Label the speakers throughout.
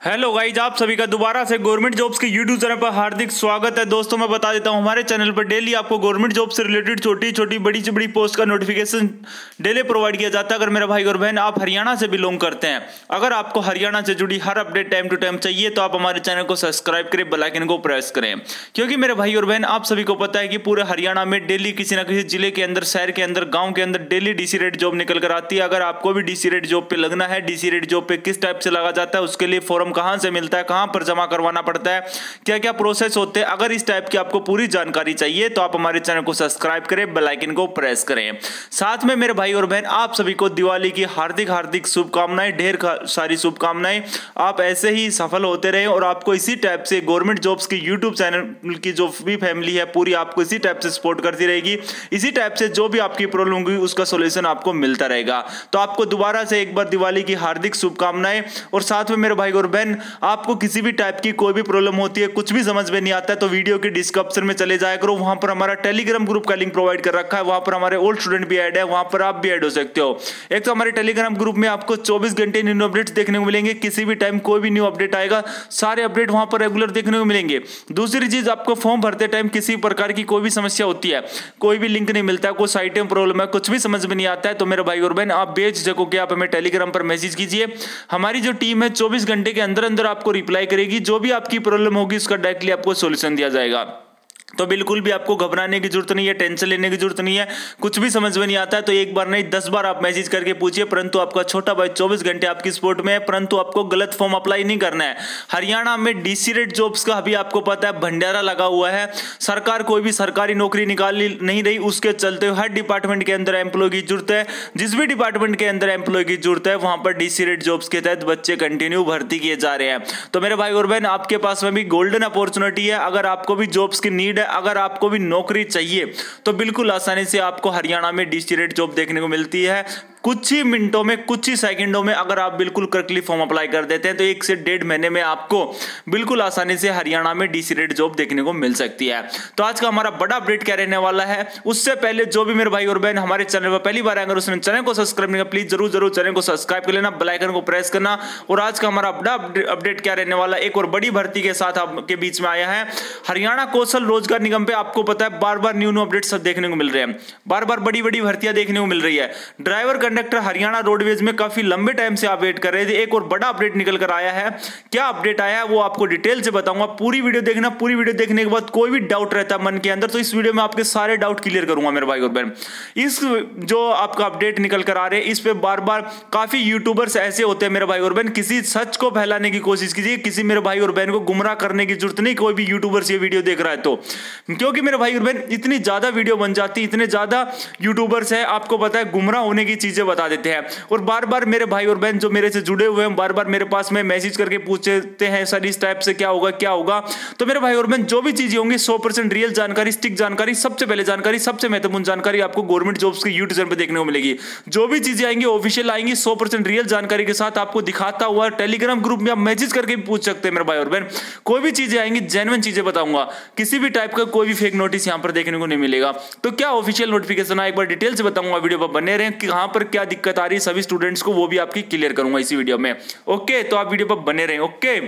Speaker 1: Hello guys आप सभी का दोबारा से गवर्नमेंट जॉब्स के यूट्यूब चैनल पर हार्दिक स्वागत है। दोस्तों, मैं बता देता हूँ, हमारे चैनल पर डेली आपको गवर्नमेंट जॉब से रिलेटेड छोटी छोटी बड़ी से बड़ी पोस्ट का नोटिफिकेशन डेली प्रोवाइड किया जाता है। अगर मेरा भाई और बहन आप हरियाणा से बिलोंग करते हैं, अगर आपको हरियाणा से जुड़ी हर अपडेट टाइम टू टाइम चाहिए तो आप हमारे चैनल को सब्सक्राइब करें बेलाइकन को प्रेस करें। क्योंकि मेरे भाई और बहन, आप सभी को पता है कि पूरे हरियाणा में डेली किसी ना किसी ज़िले के अंदर, शहर के अंदर, गाँव के अंदर डेली डीसी रेट जॉब निकल कर आती है। अगर आपको भी डीसी रेट जॉब पे लगना है डीसी रेट जॉब पे किस टाइप से लगा जाता है, उसके लिए फॉर्म कहाँ से मिलता है, कहाँ पर जमा करवाना पड़ता है क्या क्या प्रोसेस होते हैं, अगर इस टाइप की आपको पूरी जानकारी चाहिए तो आप हमारे चैनल को सब्सक्राइब करें बेल आइकन को प्रेस करें। साथ में मेरे भाई और बहन, आप सभी को दिवाली की हार्दिक हार्दिक शुभकामनाएँ, ढेर सारी शुभकामनाएँ। आप ऐसे ही सफल होते रहे और आपको इसी टाइप से गवर्नमेंट जॉब्स के यूट्यूब चैनल की जो भी फैमिली है, पूरी आपको इसी टाइप से सपोर्ट करती रहेगी। इसी टाइप से जो भी आपकी प्रॉब्लम होगी, उसका सोल्यूशन आपको मिलता रहेगा। तो आपको दोबारा से एक बार दिवाली की हार्दिक शुभकामनाएँ और साथ में मेरे भाई और बहन आपको किसी भी टाइप की कोई भी प्रॉब्लम होती है, कुछ भी समझ में नहीं आता है तो वीडियो के डिस्क्रिप्शन में चले जाया करो। वहाँ पर हमारा टेलीग्राम ग्रुप का लिंक प्रोवाइड कर रखा है। वहाँ पर हमारे ओल्ड स्टूडेंट भी ऐड है, वहाँ पर आप भी ऐड हो सकते हो। एक तो हमारे टेलीग्राम ग्रुप में आपको चौबीस घंटे न्यू अपडेट्स देखने को मिलेंगे, किसी भी टाइम कोई भी न्यू अपडेट आएगा, सारे अपडेट वहाँ पर रेगुलर देखने को मिलेंगे। दूसरी चीज़, आपको फॉर्म भरते टाइम किसी प्रकार की कोई भी समस्या होती है, कोई भी लिंक नहीं मिलता, कोई साइट में प्रॉब्लम है, कुछ भी समझ में नहीं आता है तो मेरे भाई और बहन, आप बेच सको कि आप हमें टेलीग्राम पर मैसेज कीजिए। हमारी जो टीम है, चौबीस घंटे के अंदर अंदर आपको रिप्लाई करेगी। जो भी आपकी प्रॉब्लम होगी, उसका डायरेक्टली आपको सोल्यूशन दिया जाएगा। तो बिल्कुल भी आपको घबराने की ज़रूरत नहीं है, टेंशन लेने की ज़रूरत नहीं है। कुछ भी समझ में नहीं आता है तो एक बार नहीं, दस बार आप मैसेज करके पूछिए, परंतु आपका छोटा भाई चौबीस घंटे आपकी सपोर्ट में है, परंतु आपको गलत फॉर्म अप्लाई नहीं करना है। हरियाणा में डीसी रेट जॉब्स का अभी आपको पता है, भंडारा लगा हुआ है। सरकार कोई भी सरकारी नौकरी निकाल नहीं रही, उसके चलते हर डिपार्टमेंट के अंदर एम्प्लॉय की ज़रूरत है। जिस भी डिपार्टमेंट के अंदर एम्प्लॉय की ज़रूरत है, वहाँ पर डीसी रेट जॉब्स के तहत बच्चे कंटिन्यू भर्ती किए जा रहे हैं। तो मेरे भाई और बहन, आपके पास में भी गोल्डन अपॉर्चुनिटी है। अगर आपको भी जॉब्स की नीड है, अगर आपको भी नौकरी चाहिए तो बिल्कुल आसानी से आपको हरियाणा में डीसी रेट जॉब देखने को मिलती है। कुछ ही मिनटों में, कुछ ही सेकंडों में अगर आप बिल्कुल करकली फॉर्म अप्लाई कर देते हैं तो एक से डेढ़ महीने में आपको बिल्कुल आसानी से हरियाणा में डीसी रेट जॉब देखने को मिल सकती है। तो आज का हमारा बड़ा अपडेट क्या रहने वाला है, उससे पहले जो भी मेरे भाई और बहन हमारे चैनल पर पहली बार अगर उसने चैनल को सब्सक्राइब नहीं प्लीज़ ज़रूर ज़रूर चैनल को सब्सक्राइब कर लेना बेलाइकन को प्रेस करना। और आज का हमारा बड़ा अपडेट क्या रहने वाला एक और बड़ी भर्ती के साथ आपके बीच में आया है। हरियाणा कौशल रोज़गार निगम पे आपको पता है, बार बार न्यू न्यू अपडेट सब देखने को मिल रहे हैं। बार बार बड़ी बड़ी भर्तियाँ देखने को मिल रही है। ड्राइवर कंडक्टर हरियाणा रोडवेज़ में काफ़ी लंबे टाइम से आप वेट कर रहे थे। एक और बड़ा अपडेट निकल कर आया है। क्या अपडेट आया है, वो आपको डिटेल से बताऊँगा। पूरी वीडियो देखना, पूरी वीडियो देखने के बाद कोई भी डाउट रहता है मन के अंदर तो इस वीडियो में आपके सारे डाउट क्लियर करूँगा मेरे भाई और बहन। इस जो आपका अपडेट निकल कर आ रहे हैं, इस पे बार बार काफ़ी यूट्यूबर्स ऐसे होते हैं मेरे भाई और बहन, किसी सच को फैलाने की कोशिश कीजिए, किसी मेरे भाई और बहन को गुमराह करने की ज़रूरत नहीं, कोई भी यूट्यूबर्स ये वीडियो देख रहा है तो। क्योंकि मेरे भाई और बहन, इतनी ज़्यादा वीडियो बन जाती, इतने ज़्यादा यूट्यूबर्स है, आपको पता है, गुमराह होने की चीज़ें बता देते हैं। और बार बार मेरे भाई और बहन जो मेरे से जुड़े हुए हैं बार बार मेरे पास में मैसेज करके पूछते हैं, सर, इस टाइप से क्या होगा क्या होगा? तो मेरे भाई और बहन, जो भी चीज़ें होंगी, सौ रियल जानकारी स्टिक जानकारी, सबसे पहले जानकारी, सबसे महत्वपूर्ण जानकारी आपको गवर्नमेंट जॉब्स के यूट्यूब पर देखने को मिलेगी। जो भी चीज़ें आएँगी ऑफिशियल आएँगी, सौ रियल जानकारी के साथ आपको दिखाता हुआ टेलीग्राम ग्रुप में आप मैसेज करके पूछ सकते हैं, मेरे भाई और बहन। कोई भी चीज़ें आएँगी जेनवन चीज़ें बताऊँगा। किसी भी टाइप का कोई भी फेक नोटिस यहाँ पर देखने को नहीं मिलेगा। तो क्या ऑफिशियल नोटिफिकेशन एक बार डिटेल से बताऊँगा, वीडियो पर बने रहे कहाँ पर क्या दिक्कत आ रही सभी स्टूडेंट्स को वो भी आपकी क्लियर करूँगा इसी वीडियो में। ओके तो आप वीडियो पर बने रहें ओके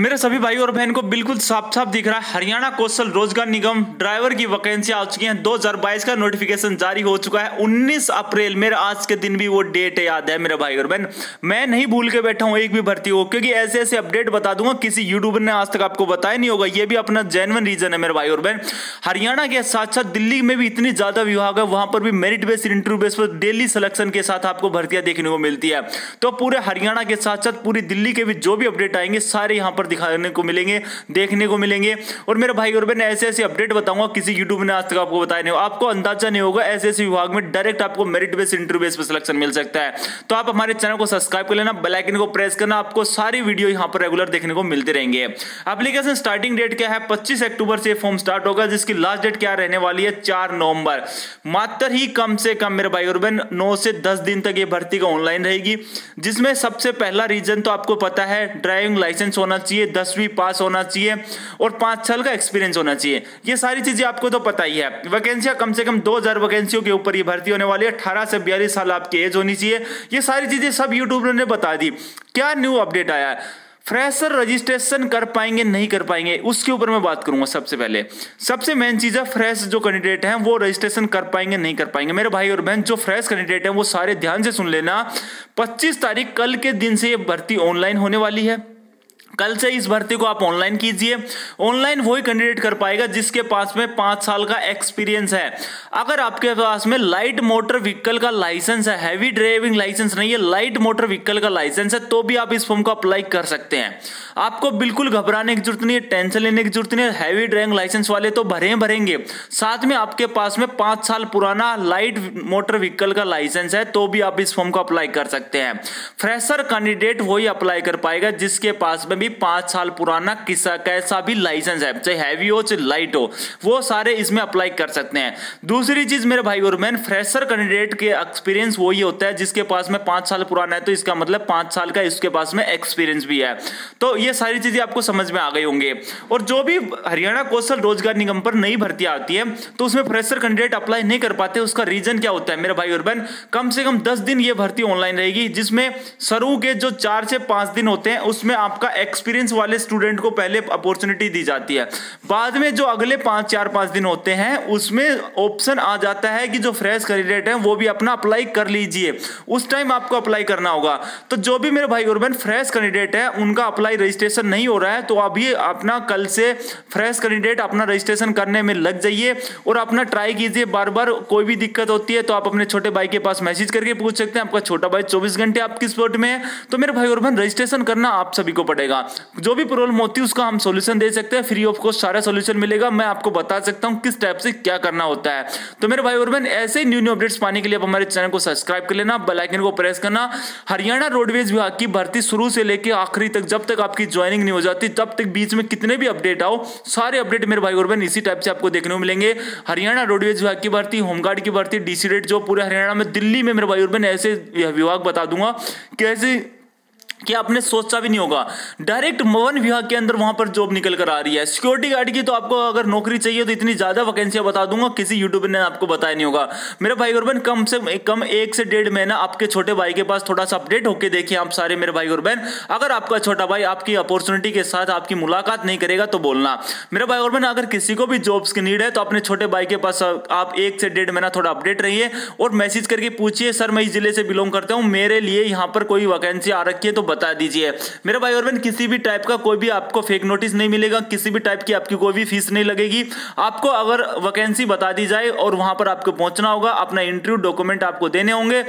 Speaker 1: मेरे सभी भाई और बहन को बिल्कुल साफ़ साफ़ दिख रहा है। हरियाणा कौशल रोज़गार निगम ड्राइवर की वैकेंसी आ चुकी है। 2022 का नोटिफिकेशन जारी हो चुका है। 19 अप्रैल मेरे आज के दिन भी वो डेट याद है मेरे भाई और बहन। मैं नहीं भूल के बैठा हूँ, एक भी भर्ती हो, क्योंकि ऐसे ऐसे अपडेट बता दूँगा। किसी यूट्यूबर ने आज तक आपको बताया नहीं होगा। ये भी अपना जेनवन रीजन है मेरे भाई और बहन। हरियाणा के साथ साथ दिल्ली में भी इतनी ज़्यादा विभाग है। वहाँ पर भी मेरिट बेस्ड इंटरव्यू बेस पर डेली सिलेक्शन के साथ आपको भर्तियाँ देखने को मिलती है। तो पूरे हरियाणा के साथ साथ पूरी दिल्ली के भी जो भी अपडेट आएँगे, सारे यहाँ पर दिखाने को मिलेंगे, देखने को मिलेंगे। और मेरे भाई और बहन, ऐसे ऐसे अपडेट बताऊँगा, किसी यूट्यूब ने आज तक आपको बताया नहीं आपको अंदाज़ा नहीं होगा, ऐसे ऐसे विभाग में डायरेक्ट आपको मेरिट बेस्ड इंटरव्यू बेस पर सिलेक्शन मिल सकता है। तो आप हमारे चैनल को सब्सक्राइब कर लेना बेल आइकन को प्रेस करना, आपको सारी वीडियो यहाँ पर रेगुलर देखने को मिलते रहेंगे। एप्लीकेशन स्टार्टिंग डेट क्या है? पच्चीस अक्टूबर से फॉर्म स्टार्ट होगा, जिसकी लास्ट डेट क्या रहने वाली है? चार नवंबर। मात्र ही कम से कम मेरे भाई और बहन, नौ से दस दिन तक ये भर्ती का ऑनलाइन रहेगी, जिसमें सबसे पहला रीजन तो आपको पता है ड्राइविंग लाइसेंस होना चाहिए। चाहिए, दसवीं पास होना चाहिए और पाँच साल का एक्सपीरियंस होना चाहिए। ये सारी चीज़ें आपको तो पता ही है। वैकेंसियाँ कम से कम दो हज़ार वैकेंसियों के ऊपर ये भर्ती होने वाली है। अठारह से बयालीस साल आपकी एज होनी चाहिए। ये सारी चीज़ें सब यूट्यूब ने बता दी। क्या न्यू अपडेट आया? फ्रेशर रजिस्ट्रेशन कर पाएँगे, नहीं कर पाएँगे, उसके ऊपर मैं बात करूँगा सबसे पहले। सबसे मेन चीज़ है फ्रेश जो कैंडिडेट हैं, वो रजिस्ट्रेशन कर पाएँगे, नहीं कर पाएँगे। मेरे भाई और बहन, जो फ्रेश कैंडिडेट हैं, वो सारे ध्यान से सुन लेना। 25 तारीख कल के दिन से ये भर्ती ऑनलाइन होने वाली है। कल से इस भर्ती को आप ऑनलाइन कीजिए। ऑनलाइन वही कैंडिडेट कर पाएगा जिसके पास में पाँच साल का एक्सपीरियंस है। अगर आपके पास में लाइट मोटर व्हीकल का लाइसेंस है, हैवी ड्राइविंग लाइसेंस नहीं है, लाइट मोटर व्हीकल का लाइसेंस है तो भी आप इस फॉर्म को अप्लाई कर सकते हैं। आपको बिल्कुल घबराने की ज़रूरत नहीं है, टेंशन लेने की ज़रूरत नहीं हैवी ड्राइविंग लाइसेंस वाले तो भरे भरेंगे। साथ में आपके पास में पाँच साल पुराना लाइट मोटर व्हीकल का लाइसेंस है तो भी आप इस फॉर्म को अप्लाई कर सकते हैं। फ्रेशर कैंडिडेट वही अप्लाई कर पाएगा जिसके पास में भी पाँच साल पुराना किसा कैसा भी लाइसेंस है, चाहे हैवी हो, चाहे लाइट हो, वो सारे इसमें अप्लाई कर सकते हैं। दूसरी चीज़ मेरे भाई और बहन फ्रेशर कैंडिडेट के एक्सपीरियंस वही होता है, जिसके पास में पाँच साल पुराना है तो इसका मतलब पाँच साल का इसके पास में एक्सपीरियंस भी है। तो ये सारी चीज़ें आपको समझ में आ गई होंगे। और जो भी हरियाणा कौशल रोज़गार निगम पर नई भर्ती आती है तो उसमें फ्रेशर कैंडिडेट अप्लाई नहीं कर पाते, उसका रीजन क्या होता है मेरे भाई और बहन? कम से कम दस दिन ये भर्ती ऑनलाइन रहेगी, जिसमें शुरू के जो चार से पाँच दिन होते हैं, उसमें आपका एक्सपीरियंस वाले स्टूडेंट को पहले अपॉर्चुनिटी दी जाती है। बाद में जो अगले पाँच, चार, पाँच दिन होते हैं, उसमें ऑप्शन आ जाता है कि जो फ्रेश कैंडिडेट है, वो भी अपना अप्लाई कर लीजिए। उस टाइम आपको अप्लाई करना होगा। तो जो भी मेरे भाई और बहन फ्रेश कैंडिडेट है, उनका अप्लाई रजिस्ट्रेशन नहीं हो रहा है तो अभी अपना कल से फ्रेश कैंडिडेट अपना रजिस्ट्रेशन करने में लग जाइए और अपना ट्राई कीजिए। बार बार कोई भी दिक्कत होती है तो आप अपने छोटे भाई के पास मैसेज करके पूछ सकते हैं, आपका छोटा भाई चौबीस घंटे आपकी स्पोर्ट में है। तो मेरे भाई और बहन रजिस्ट्रेशन करना आप सभी को पड़ेगा। जो भी प्रॉब्लम होती है, उसका हम सोल्यूशन दे सकते हैं। फ्री ऑफ़ कॉस्ट सारा सोल्यूशन मिलेगा। मैं आपको बता सकता हूँ किस टाइप से क्या करना होता है। तो मेरे भाई और बहन, ऐसे ही न्यू न्यू अपडेट्स पाने के लिए आप हमारे चैनल को सब्सक्राइब कर लेना। बेल आइकन को प्रेस करना। हरियाणा रोडवेज़ विभाग की भर्ती शुरू से लेकर आखिरी तक, जब तक आपकी ज्वाइनिंग नहीं हो जाती, तब तक बीच में कितने भी अपडेट आओ, सारे अपडेट मेरे भाई और बहन इसी टाइप से आपको देखने को मिलेंगे। हरियाणा रोडवेज़ विभाग की भर्ती होमगार्ड की भर्ती डीसी रेट जो पूरे हरियाणा में, दिल्ली में मेरे भाई और बहन, ऐसे विभाग बता दूँगा। कैसे कि आपने सोचा भी नहीं होगा। डायरेक्ट वन विभाग के अंदर वहाँ पर जॉब निकल कर आ रही है। सिक्योरिटी गार्ड की तो आपको अगर नौकरी चाहिए तो इतनी ज़्यादा वैकेंसियाँ बता दूँगा, किसी यूट्यूबर ने आपको बताया नहीं होगा। मेरे भाई और बहन, कम से कम एक से डेढ़ महीना आपके छोटे भाई के पास थोड़ा सा अपडेट होकर देखिए आप सारे मेरे भाई और बहन। अगर आपका छोटा भाई आपकी अपॉर्चुनिटी के साथ आपकी मुलाकात नहीं करेगा तो बोलना। मेरे भाई और बहन, अगर किसी को भी जॉब्स की नीड है तो अपने छोटे भाई के पास आप एक से डेढ़ महीना थोड़ा अपडेट रहिए और मैसेज करके पूछिए, सर, मैं इस ज़िले से बिलोंग करता हूँ, मेरे लिए यहाँ पर कोई वैकेंसी आ रखी है तो बता दीजिए। मेरे भाई और बहन, किसी भी टाइप का कोई भी आपको फेक नोटिस नहीं मिलेगा, किसी भी टाइप की आपकी कोई भी फ़ीस नहीं लगेगी। आपको अगर वैकेंसी बता दी जाए और वहाँ पर आपको पहुँचना होगा, अपना इंटरव्यू डॉक्यूमेंट आपको देने होंगे।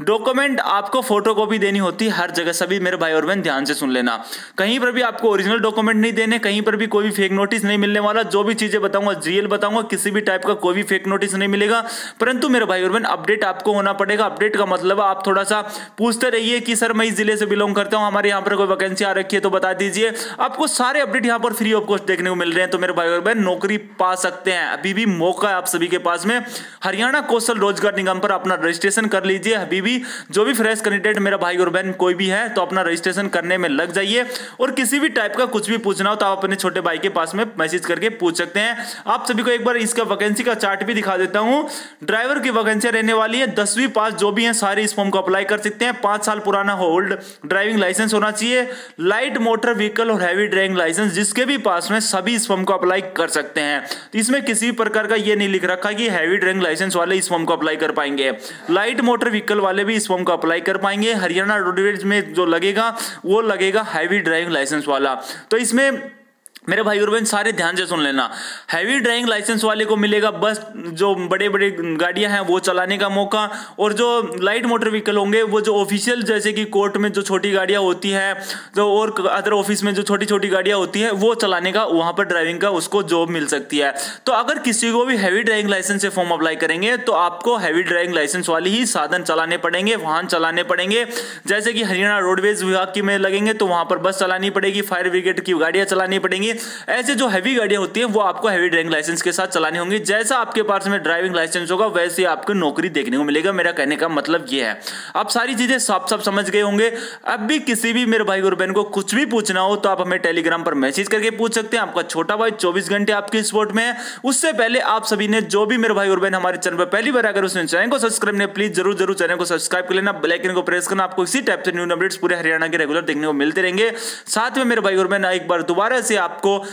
Speaker 1: डॉक्यूमेंट आपको फ़ोटो कॉपी देनी होती है हर जगह, सभी मेरे भाई और बहन ध्यान से सुन लेना। कहीं पर भी आपको ओरिजिनल डॉक्यूमेंट नहीं देने, कहीं पर भी कोई भी फेक नोटिस नहीं मिलने वाला, जो भी चीज़ें बताऊँगा रियल बताऊँगा, किसी भी टाइप का कोई भी फेक नोटिस नहीं मिलेगा। परंतु मेरे भाई और बहन अपडेट आपको होना पड़ेगा। अपडेट का मतलब आप थोड़ा सा पूछते रहिए कि, सर, मैं इस ज़िले से बिलोंग करता हूँ, हमारे यहाँ पर कोई वैकेंसी आ रखी है तो बता दीजिए। आपको सारे अपडेट यहाँ पर फ्री ऑफ़ कॉस्ट देखने को मिल रहे हैं। तो मेरे भाई और बहन, नौकरी पा सकते हैं। अभी भी मौका है आप सभी के पास में। हरियाणा कौशल रोज़गार निगम पर अपना रजिस्ट्रेशन कर लीजिए। अभी भी जो भी फ्रेश कैंडिडेट मेरा भाई और बहन कोई भी है तो अपना रजिस्ट्रेशन करने में लग जाइए। और किसी भी टाइप का कुछ भी पूछना हो तो आप अपने छोटे भाई के पास में मैसेज करके पूछ सकते हैं। आप सभी को एक बार इसका वैकेंसी का चार्ट भी दिखा देता हूँ। ड्राइवर की वैकेंसी रहने वाली है। दसवीं पास जो भी है, सारे इस फॉर्म को अप्लाई कर सकते हैं। पाँच साल पुराना होल्ड ड्राइविंग लाइसेंस होना चाहिए, लाइट मोटर व्हीकल और हैवी ड्राइविंग लाइसेंस जिसके भी पास में सभी इस फॉर्म को अप्लाई कर सकते हैं। तो इसमें किसी भी प्रकार का ये नहीं लिख रखा कि हैवी ड्राइविंग लाइसेंस वाले इस फॉर्म को अप्लाई कर पाएँगे। लाइट मोटर व्हीकल वाले भी इस फॉर्म को अप्लाई कर पाएँगे। हरियाणा रोडवेज़ में जो लगेगा, वो लगेगा हैवी ड्राइविंग लाइसेंस वाला। तो इसमें मेरे भाई और बहन सारे ध्यान से सुन लेना। हैवी ड्राइविंग लाइसेंस वाले को मिलेगा, बस जो बड़े बड़े गाड़ियाँ हैं, वो चलाने का मौका। और जो लाइट मोटर व्हीकल होंगे, वो जो ऑफिशियल जैसे कि कोर्ट में जो छोटी गाड़ियाँ होती हैं, जो और अदर ऑफ़िस में जो छोटी छोटी गाड़ियाँ होती हैं, वो चलाने का, वहाँ पर ड्राइविंग का उसको जॉब मिल सकती है। तो अगर किसी को भी हैवी ड्राइविंग लाइसेंस से फॉर्म अप्लाई करेंगे तो आपको हैवी ड्राइविंग लाइसेंस वाले ही साधन चलाने पड़ेंगे, वाहन चलाने पड़ेंगे। जैसे कि हरियाणा रोडवेज़ विभाग की में लगेंगे तो वहाँ पर बस चलानी पड़ेगी फायर ब्रिगेड की गाड़ियाँ चलानी पड़ेंगी। ऐसे जो हैवी गाड़ियाँ होती हैं, वो आपको हैवी ड्राइविंग लाइसेंस के साथ चलानी होंगी। जैसा आपके पास में ड्राइविंग लाइसेंस होगा, वैसे आपको नौकरी देखने को मिलेगा। मेरा कहने का मतलब ये है। आप सारी चीज़ें साफ़ साफ़ समझ गए होंगे। अब भी किसी भी मेरे भाई और बहन को कुछ भी पूछना हो तो आप हमें टेलीग्राम पर मैसेज करके पूछ सकते हैं। आपका छोटा भाई चौबीस घंटे आपके स्पोर्ट में है। उससे पहले आप सभी ने जो भी मेरे भाई और बहन हमारे चैनल पर पहली बार अगर उसने चैनल को सब्सक्राइब नहीं प्लीज़ ज़रूर ज़रूर चैनल को सब्सक्राइब कर लेना। ब्लैक को प्रेस करना। आपको इसी टाइप से न्यू अपडेट्स पूरे हरियाणा के रेगुलर देखने को मिलते रहेंगे। साथ में मेरे भाई और बहन, एक बार दोबारा से आपको।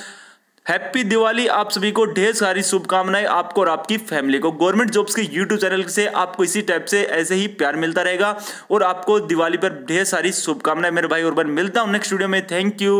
Speaker 1: हैप्पी दिवाली आप सभी को ढेर सारी शुभकामनाएँ आपको और आपकी फैमिली को। गवर्नमेंट जॉब्स के यूट्यूब चैनल से आपको इसी टाइप से ऐसे ही प्यार मिलता रहेगा और आपको दिवाली पर ढेर सारी शुभकामनाएँ मेरे भाई और बहन, मिलता हूँ नेक्स्ट वीडियो में। Thank you